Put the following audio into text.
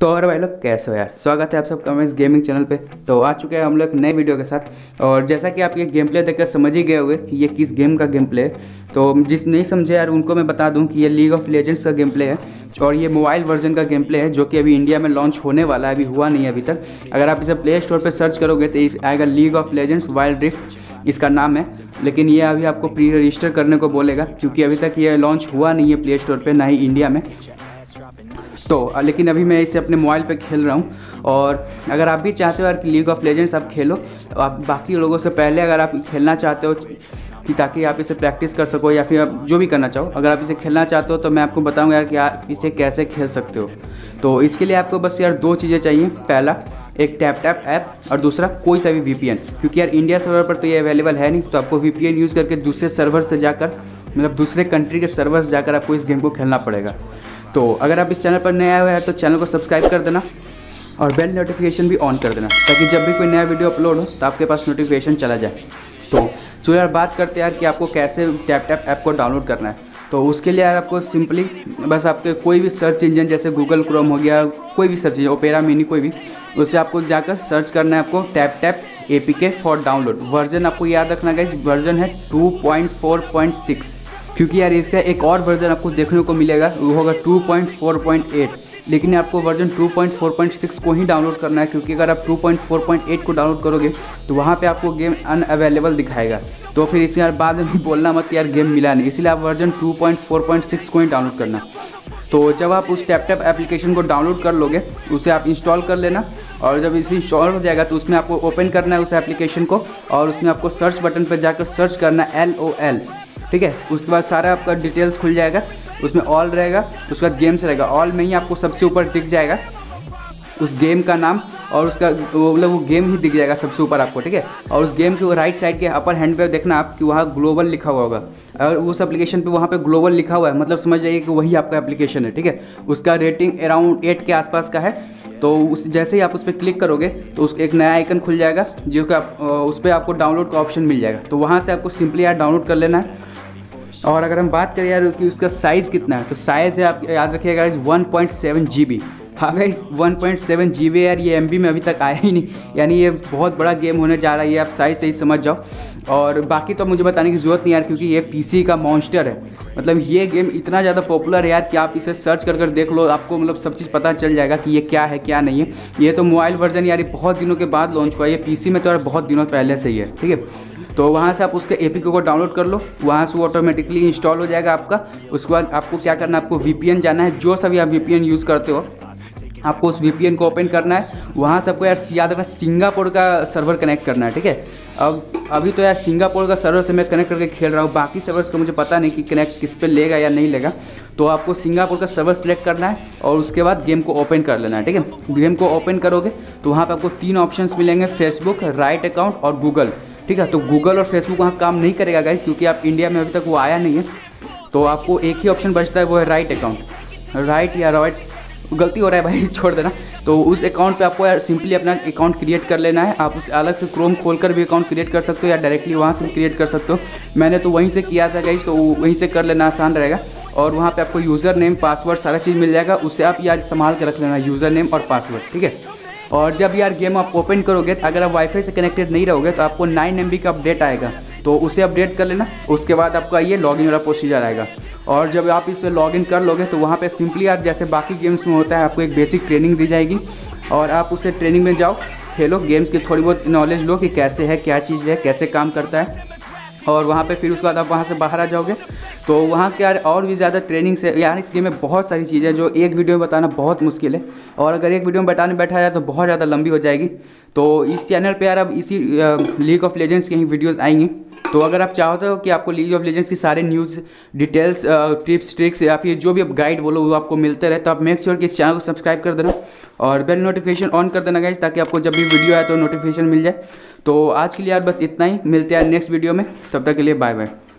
तो और भाई लोग, कैसे हो यार? स्वागत है आप सबका मैं इस गेमिंग चैनल पे। तो आ चुके हैं हम लोग नए वीडियो के साथ। और जैसा कि आप ये गेम प्ले देखकर समझ ही गए होंगे कि ये किस गेम का गेम प्ले है। तो जिस नहीं समझे यार, उनको मैं बता दूँ कि ये लीग ऑफ़ लेजेंड्स का गेम प्ले है। और ये मोबाइल वर्जन का गेम प्ले है, जो कि अभी इंडिया में लॉन्च होने वाला है, अभी हुआ नहीं है अभी तक। अगर आप इसे प्ले स्टोर पर सर्च करोगे तो इस आएगा League of Legends Wild Rift इसका नाम है। लेकिन ये अभी आपको प्री रजिस्टर करने को बोलेगा, क्योंकि अभी तक ये लॉन्च हुआ नहीं है प्ले स्टोर पर ना ही इंडिया में। तो लेकिन अभी मैं इसे अपने मोबाइल पे खेल रहा हूँ। और अगर आप भी चाहते हो यार कि लीग ऑफ़ लेजेंड्स आप खेलो तो आप बाकी लोगों से पहले अगर आप खेलना चाहते हो कि ताकि आप इसे प्रैक्टिस कर सको या फिर आप जो भी करना चाहो, अगर आप इसे खेलना चाहते हो तो मैं आपको बताऊँगा यार कि आप इसे कैसे खेल सकते हो। तो इसके लिए आपको बस यार दो चीज़ें चाहिए। पहला, एक टैप टैप ऐप और दूसरा, कोई सा भी वीपीएन क्योंकि यार इंडिया सर्वर पर तो ये अवेलेबल है नहीं तो आपको वीपीएन यूज़ करके दूसरे सर्वर से जाकर मतलब दूसरे कंट्री के सर्वर से जाकर आपको इस गेम को खेलना पड़ेगा। तो अगर आप इस चैनल पर आए हुए हैं तो चैनल को सब्सक्राइब कर देना और बेल नोटिफिकेशन भी ऑन कर देना, ताकि जब भी कोई नया वीडियो अपलोड हो तो आपके पास नोटिफिकेशन चला जाए। तो चलो यार, बात करते हैं यार कि आपको कैसे टैप टैप ऐप को डाउनलोड करना है। तो उसके लिए यार आपको सिंपली बस आपके कोई भी सर्च इंजन जैसे गूगल क्रोम हो गया, कोई भी सर्च इंजन ओपेरा मिनी कोई भी उस पर आपको जाकर सर्च करना है आपको tap tap A P K for download version आपको याद रखना गया वर्जन है two point four point six क्योंकि यार इसका एक और वर्जन आपको देखने को मिलेगा, वो होगा 2.4.8 लेकिन आपको वर्जन 2.4.6 को ही डाउनलोड करना है, क्योंकि अगर आप 2.4.8 को डाउनलोड करोगे तो वहाँ पे आपको गेम अनअवेलेबल दिखाएगा। तो फिर इसी यार बाद में बोलना मत यार गेम मिला नहीं, इसलिए आप वर्जन 2.4.6 को ही डाउनलोड करना। तो जब आप उस टैप टैप एप्लीकेशन को डाउनलोड कर लोगे, उसे आप इंस्टॉल कर लेना, और जब इसे इंस्टॉल हो जाएगा तो उसमें आपको ओपन करना है उस एप्लीकेशन को, और उसमें आपको सर्च बटन पर जाकर सर्च करना एल ओ एल ठीक है? उसके बाद सारा आपका डिटेल्स खुल जाएगा। उसमें ऑल रहेगा, उसके बाद गेम्स रहेगा। ऑल में ही आपको सबसे ऊपर दिख जाएगा। उस गेम का नाम और उसका वो मतलब वो गेम ही दिख जाएगा सबसे ऊपर आपको, ठीक है? और उस गेम के राइट साइड के अपर हैंड पे देखना आप कि वहाँ ग्लोबल लिखा हुआ होगा। अगर उस एप्लीकेशन पे वहाँ पे ग्लोबल लिखा हुआ है मतलब समझ जाइए कि वही आपका एप्लीकेशन है, ठीक है? उसका रेटिंग अराउंड एट के आसपास का है। तो उस जैसे ही आप उस पर क्लिक करोगे तो उसका एक नया आइकन खुल जाएगा, जो कि आप उस पर आपको डाउनलोड का ऑप्शन मिल जाएगा। तो वहाँ से आपको सिंपली यार डाउनलोड कर लेना है। और अगर हम बात करें यार उसकी, उसका साइज़ कितना है तो साइज़ है आप याद रखिएगा इस one point seven G B हाँ भाई one point seven G B यार, ये एम बी में अभी तक आया ही नहीं। यानी ये बहुत बड़ा गेम होने जा रहा है आप साइज़ से ही समझ जाओ। और बाकी तो मुझे बताने की ज़रूरत नहीं यार, क्योंकि ये पीसी का मॉन्स्टर है। मतलब ये गेम इतना ज़्यादा पॉपुलर है यार कि आप इसे सर्च कर कर देख लो, आपको मतलब सब चीज़ पता चल जाएगा कि ये क्या है, क्या नहीं है। ये तो मोबाइल वर्जन यार बहुत दिनों के बाद लॉन्च हुआ है, ये पी में तो यार बहुत दिनों पहले से ही है, ठीक है? तो वहाँ से आप उसके ए को डाउनलोड कर लो, वहाँ से वो ऑटोमेटिकली इंस्टॉल हो जाएगा आपका। उसके बाद आपको क्या करना है, आपको वीपीएन जाना है। जो सभी आप वीपीएन यूज़ करते हो, आपको उस वीपीएन को ओपन करना है। वहाँ से आपको यार, याद रखना, सिंगापुर का सर्वर कनेक्ट करना है, ठीक है? अब, अभी तो यार सिंगापुर का सर्वर से मैं कनेक्ट करके खेल रहा हूँ। बाकी सर्वर्स का मुझे पता नहीं कि कनेक्ट किस पे लेगा या नहीं लेगा। तो आपको सिंगापुर का सर्वर सेलेक्ट करना है और उसके बाद गेम को ओपन कर लेना है, ठीक है? गेम को ओपन करोगे तो वहाँ पर आपको तीन ऑप्शन मिलेंगे फेसबुक राइट अकाउंट और गूगल ठीक है तो गूगल और फेसबुक वहाँ काम नहीं करेगा गाइज़ क्योंकि आप इंडिया में अभी तक वो आया नहीं है। तो आपको एक ही ऑप्शन बचता है, वो है राइट अकाउंट राइट या राइट गलती हो रहा है भाई, छोड़ देना। तो उस अकाउंट पे आपको सिंपली अपना अकाउंट क्रिएट कर लेना है। आप उस अलग से क्रोम खोल कर भी अकाउंट क्रिएट कर सकते हो या डायरेक्टली वहाँ से भी क्रिएट कर सकते हो। मैंने तो वहीं से किया था गाइज़ तो वहीं से कर लेना, आसान रहेगा। और वहाँ पे आपको यूज़र नेम पासवर्ड सारा चीज़ मिल जाएगा, उसे आप यार संभाल के रख लेना यूज़र नेम और पासवर्ड ठीक है? और जब यार गेम आप ओपन करोगे, अगर आप वाईफाई से कनेक्टेड नहीं रहोगे तो आपको नाइन एम का अपडेट आएगा। तो उसे अपडेट कर लेना, उसके बाद आपका ये लॉगिन वाला प्रोसीजर आएगा। और जब आप इसे लॉगिन कर लोगे तो वहाँ पे सिंपली यार जैसे बाकी गेम्स में होता है, आपको एक बेसिक ट्रेनिंग दी जाएगी। और आप उसे ट्रेनिंग में जाओ, खेलो गेम्स की थोड़ी बहुत नॉलेज लो कि कैसे है, क्या चीज़ है, कैसे काम करता है। और वहाँ पे फिर उसके बाद आप वहाँ से बाहर आ जाओगे। तो वहाँ के यार और भी ज़्यादा ट्रेनिंग से यार इस गेम में बहुत सारी चीज़ें जो एक वीडियो में बताना बहुत मुश्किल है। और अगर एक वीडियो में बताने बैठा जाए तो बहुत ज़्यादा लंबी हो जाएगी। तो इस चैनल पे यार अब इसी लीग ऑफ़ लेजेंड्स की ही वीडियोस आएँगी। तो अगर आप चाहते हो कि आपको लीग ऑफ़ लेजेंड्स की सारे न्यूज़ डिटेल्स टिप्स ट्रिक्स या फिर जो भी आप गाइड बोलो वो आपको मिलते रहे तो आप मेक श्योर कि इस चैनल को सब्सक्राइब कर देना। और बेल नोटिफिकेशन ऑन कर देना गाइज़ ताकि आपको जब भी वीडियो आए तो नोटिफिकेशन मिल जाए। तो आज के लिए यार बस इतना ही। मिलते हैं नेक्स्ट वीडियो में। तब तक के लिए बाय बाय